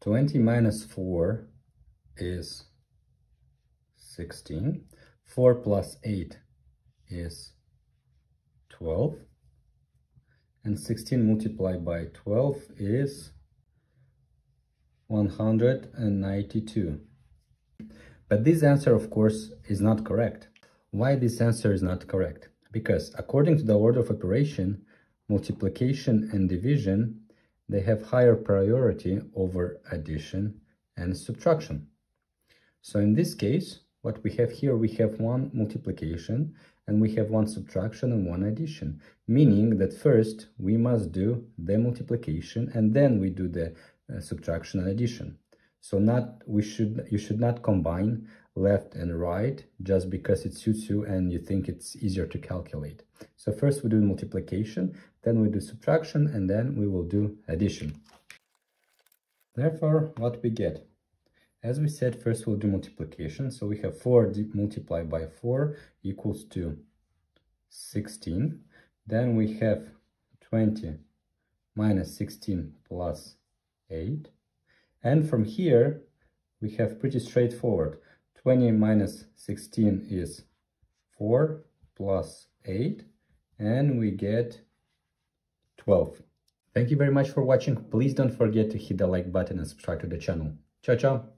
20 minus 4 is 16. 4 plus 8 is 12. And 16 multiplied by 12 is 192. But this answer, of course, is not correct. Why this answer is not correct? Because according to the order of operation, multiplication and division, they have higher priority over addition and subtraction. So in this case, what we have here, we have one multiplication and we have one subtraction and one addition, meaning that first we must do the multiplication and then we do the uh, subtraction and addition. So not we should you should not combine left and right just because it suits you and you think it's easier to calculate. So first we do multiplication, then we do subtraction, and then we will do addition. Therefore, what we get? As we said, first we'll do multiplication. So we have 4 multiplied by 4 equals to 16. Then we have 20 minus 16 plus 8. And from here, we have pretty straightforward. 20 minus 16 is 4 plus 8 and we get 12. Thank you very much for watching. Please don't forget to hit the like button and subscribe to the channel. Ciao, ciao.